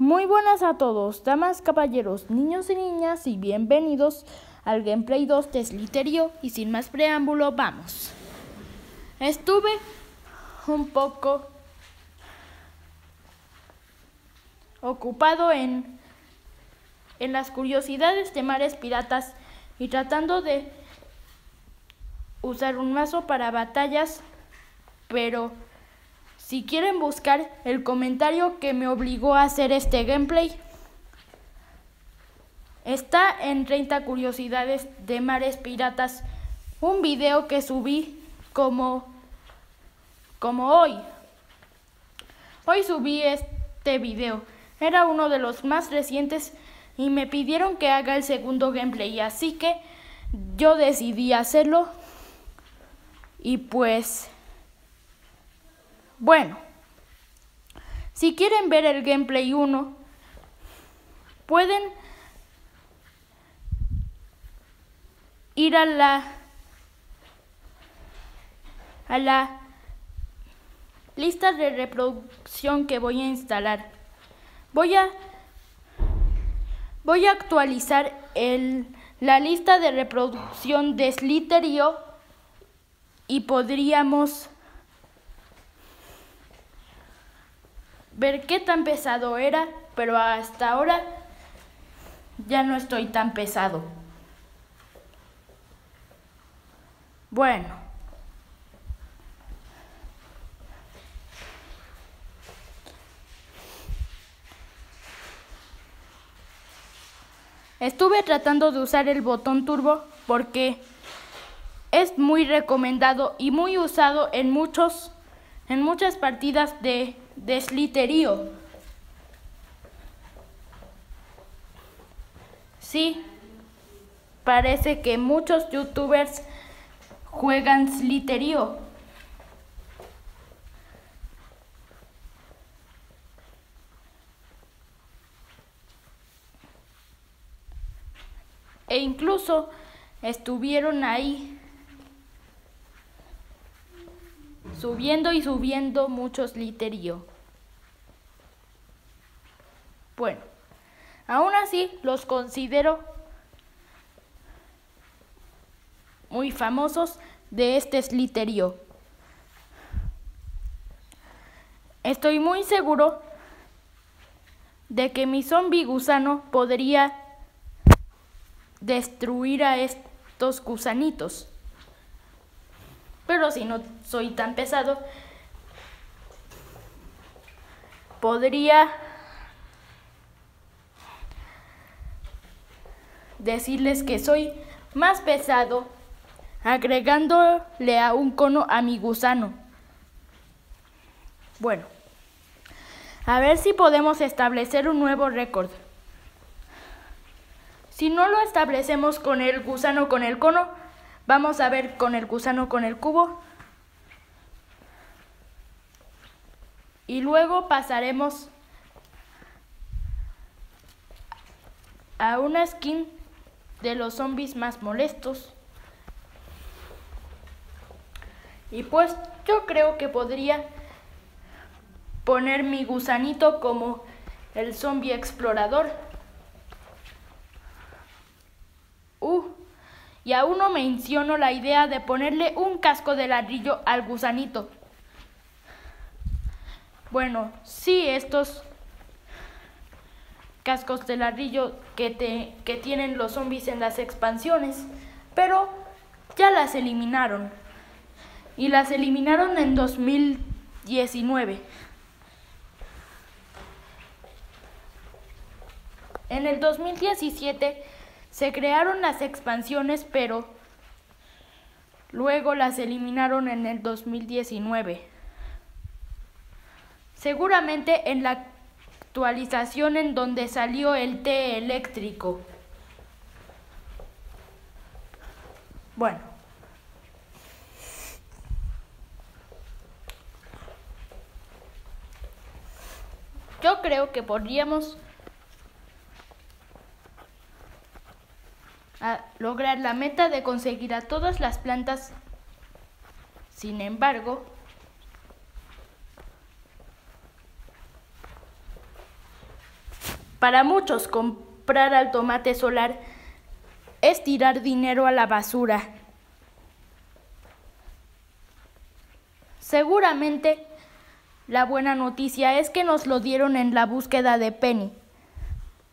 Muy buenas a todos, damas, caballeros, niños y niñas, y bienvenidos al Gameplay 2 de Slitterio. Y sin más preámbulo, vamos. Estuve un poco ocupado en, en las curiosidades de mares piratas y tratando de usar un mazo para batallas, pero si quieren buscar el comentario que me obligó a hacer este gameplay, está en 30 curiosidades de mares piratas, un video que subí como, como hoy. Hoy subí este video, era uno de los más recientes y me pidieron que haga el segundo gameplay, así que yo decidí hacerlo y pues bueno, si quieren ver el gameplay 1, pueden ir a la a la lista de reproducción que voy a instalar. Voy a voy a actualizar el, la lista de reproducción de Slither.io y podríamos ver qué tan pesado era, pero hasta ahora ya no estoy tan pesado. Bueno. Estuve tratando de usar el botón turbo porque es muy recomendado y muy usado en muchos en muchas partidas de desliterío. Sí, parece que muchos youtubers juegan sliterío. E incluso estuvieron ahí subiendo y subiendo muchos literío. Bueno, aún así los considero muy famosos de este sliterio. Estoy muy seguro de que mi zombie gusano podría destruir a estos gusanitos. Pero si no soy tan pesado, podría decirles que soy más pesado agregándole a un cono a mi gusano. Bueno, a ver si podemos establecer un nuevo récord. Si no lo establecemos con el gusano con el cono, Vamos a ver con el gusano con el cubo. Y luego pasaremos a una skin de los zombies más molestos. Y pues yo creo que podría poner mi gusanito como el zombie explorador. Uh, y aún no menciono la idea de ponerle un casco de ladrillo al gusanito. Bueno, sí, estos cascos de ladrillo que, te, que tienen los zombies en las expansiones, pero ya las eliminaron. Y las eliminaron en 2019. En el 2017 se crearon las expansiones, pero luego las eliminaron en el 2019. Seguramente en la actualización en donde salió el té eléctrico. Bueno. Yo creo que podríamos a lograr la meta de conseguir a todas las plantas. Sin embargo, Para muchos, comprar al tomate solar es tirar dinero a la basura. Seguramente la buena noticia es que nos lo dieron en la búsqueda de Penny.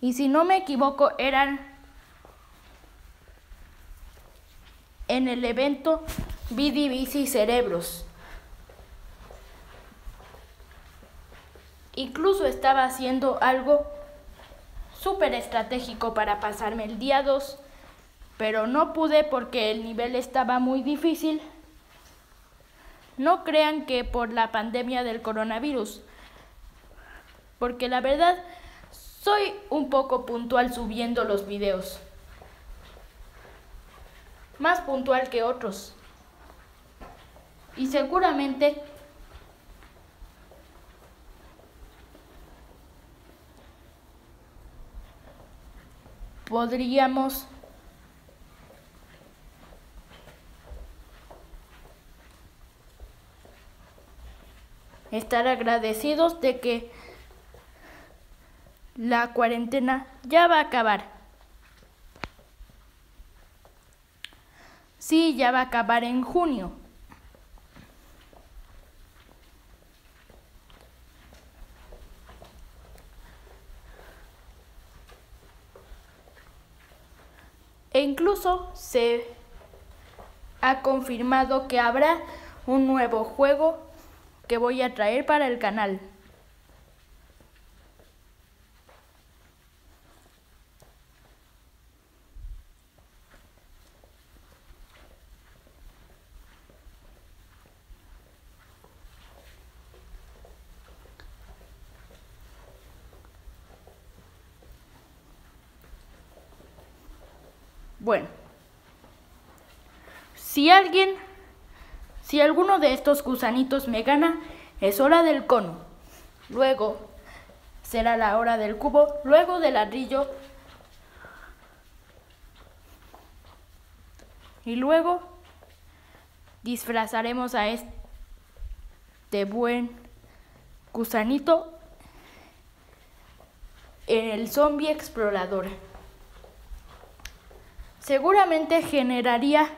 Y si no me equivoco, eran en el evento Bidi Bici Cerebros. Incluso estaba haciendo algo súper estratégico para pasarme el día 2, pero no pude porque el nivel estaba muy difícil. No crean que por la pandemia del coronavirus, porque la verdad soy un poco puntual subiendo los videos. Más puntual que otros. Y seguramente podríamos estar agradecidos de que la cuarentena ya va a acabar. Sí, ya va a acabar en junio. E incluso se ha confirmado que habrá un nuevo juego que voy a traer para el canal. Bueno, si alguien, si alguno de estos gusanitos me gana, es hora del cono. Luego será la hora del cubo, luego del ladrillo. Y luego disfrazaremos a este buen gusanito en el zombie explorador seguramente generaría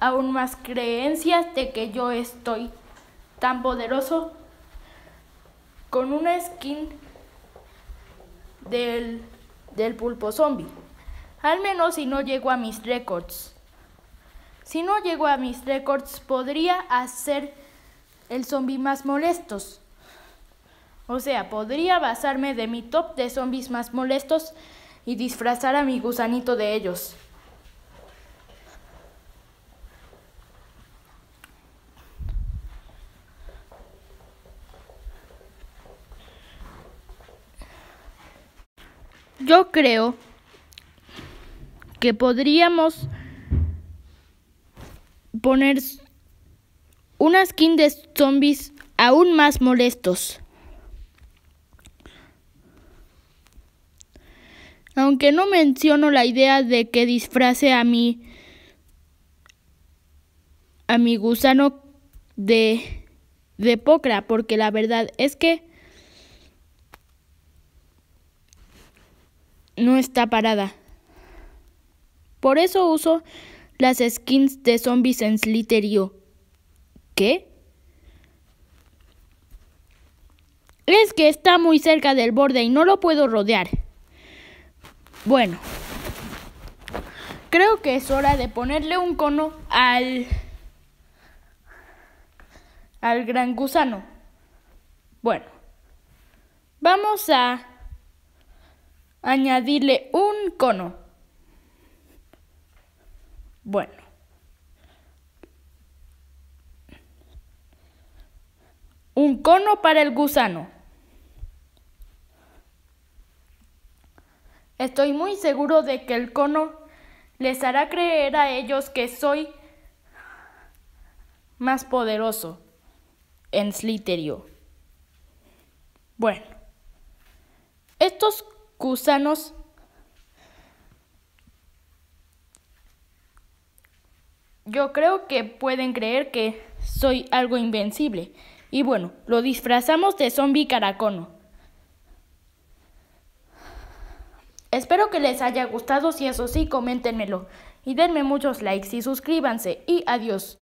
aún más creencias de que yo estoy tan poderoso con una skin del, del pulpo zombie. Al menos si no llego a mis récords. Si no llego a mis récords, podría hacer el zombie más molestos. O sea, podría basarme de mi top de zombies más molestos y disfrazar a mi gusanito de ellos. Yo creo que podríamos poner una skin de zombies aún más molestos. Aunque no menciono la idea de que disfrace a mi a mi gusano de de pocra, porque la verdad es que no está parada. Por eso uso las skins de zombies en Slither.io. ¿Qué? Es que está muy cerca del borde y no lo puedo rodear. Bueno, creo que es hora de ponerle un cono al al gran gusano. Bueno, vamos a añadirle un cono. Bueno. Un cono para el gusano. Estoy muy seguro de que el cono les hará creer a ellos que soy más poderoso en Sliterio. Bueno, estos gusanos yo creo que pueden creer que soy algo invencible. Y bueno, lo disfrazamos de zombie caracono. Espero que les haya gustado, si eso sí, coméntenmelo. Y denme muchos likes y suscríbanse. Y adiós.